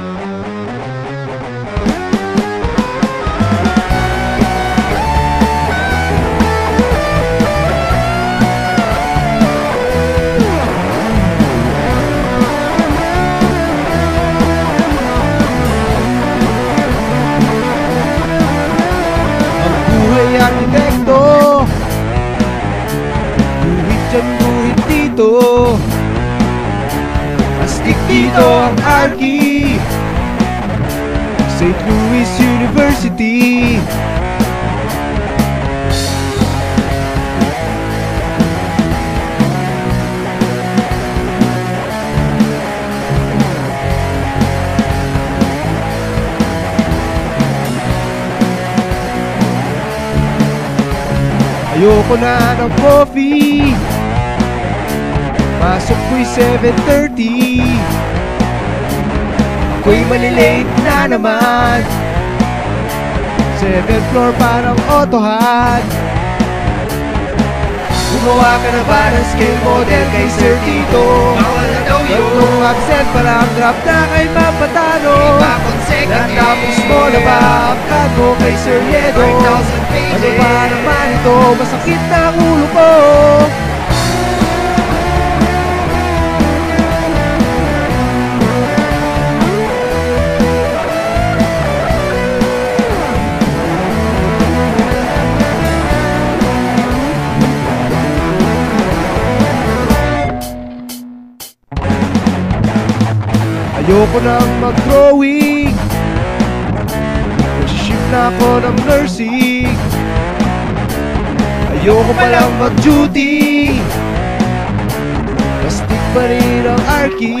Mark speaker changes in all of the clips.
Speaker 1: Ang Arki St. Louis University. Ayoko na ng coffee. Pasok ko'y 7.30 Ako'y malilate na naman. Seventh floor parang autohan Gumawa ka na ba ng scale model kay Sir Tito?
Speaker 2: Bawal na daw yun.
Speaker 1: Tatlong accent parang rap na kay Mapatano
Speaker 2: Iba consecutive
Speaker 1: Natapos mo na ba ang cut mo kay Sir Yedo?
Speaker 2: 5,000 pages.
Speaker 1: Ano ba naman ito? Masakit na ulo ko Ayoko nang mag-drawing Nagsiship na ako ng nursing. Ayoko palang mag-duty. Plastic pa rin ang Arky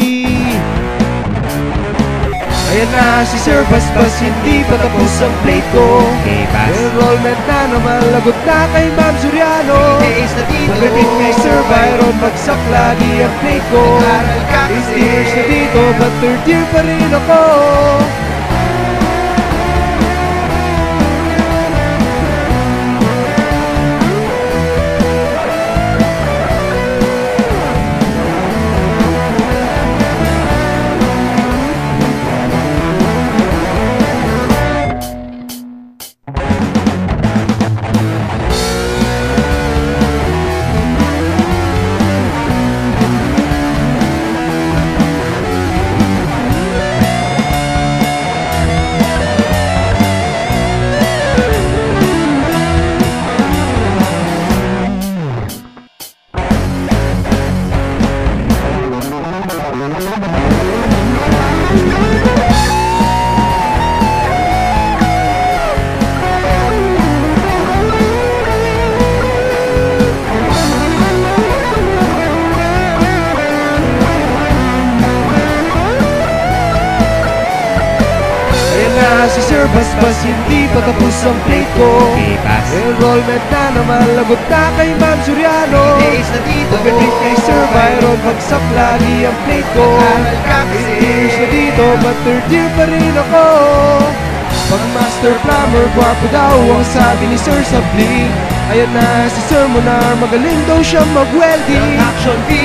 Speaker 1: Ayan na si Sir Basbas Hindi pa tapos ang plate ko.
Speaker 2: Okay, pass.
Speaker 1: Enrollment na naman Lagot na kay Ma'am Suriano
Speaker 2: Days na dito.
Speaker 1: Pagdating kay Sir Byron Bagsak lagi ang plate ko.
Speaker 2: Nag-aral ka kasi.
Speaker 1: 18 years na dito But third year pa rin ako Basbas Hindi pa tapos ang plate ko.
Speaker 2: Pass.
Speaker 1: Enrollment na naman Lagot na kay Ma'am Suriano.
Speaker 2: Days na dito
Speaker 1: Pagdating kay Sir Byron Bagsak lagi ang plate ko.
Speaker 2: Nag-aral ka kasi.
Speaker 1: 18 years na dito But third year pa rin ako. Pag master plumber Gwapo daw ang sabi ni Sir Sabling Ayan na si Sir Monar Magaling daw siya mag-welding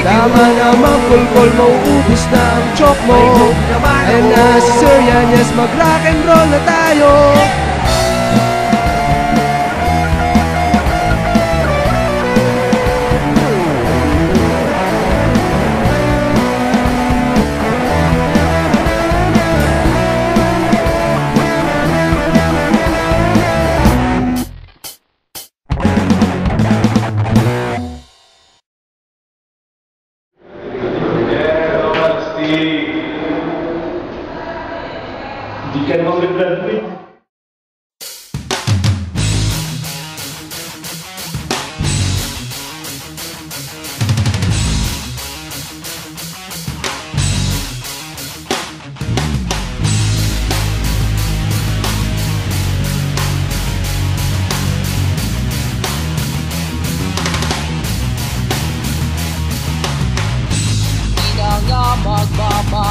Speaker 1: Tama naman, kulkol, mauubos na ang chok mo. Ayan na si Sir Yanyas, mag rock and roll na tayo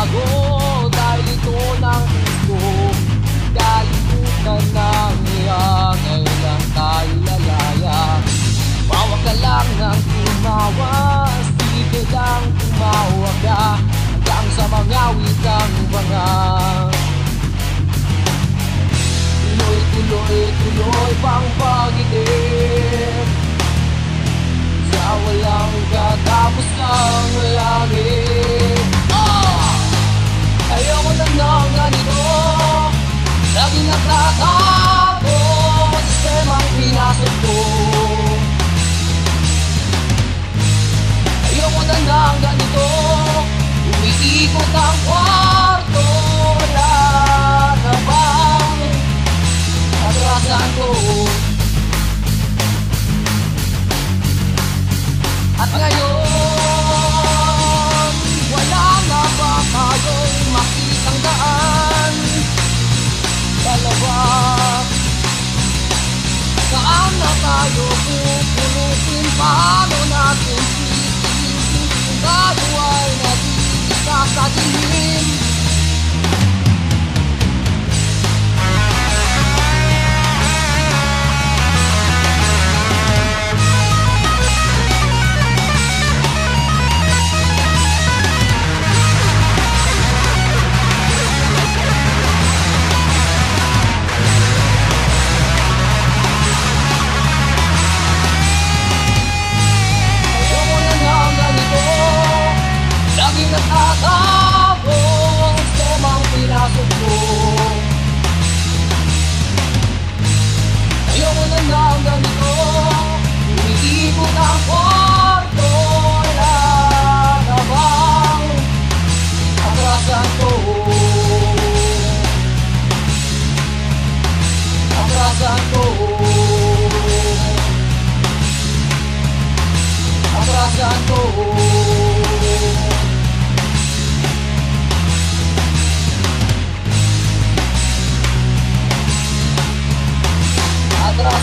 Speaker 3: Oh. ako. At ngayon Wala na ba tayong makitang daan? Dalawa. Saan na tayo pupulutin Paano natin sisipin Tayo ay nagigisa sa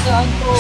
Speaker 3: kasaku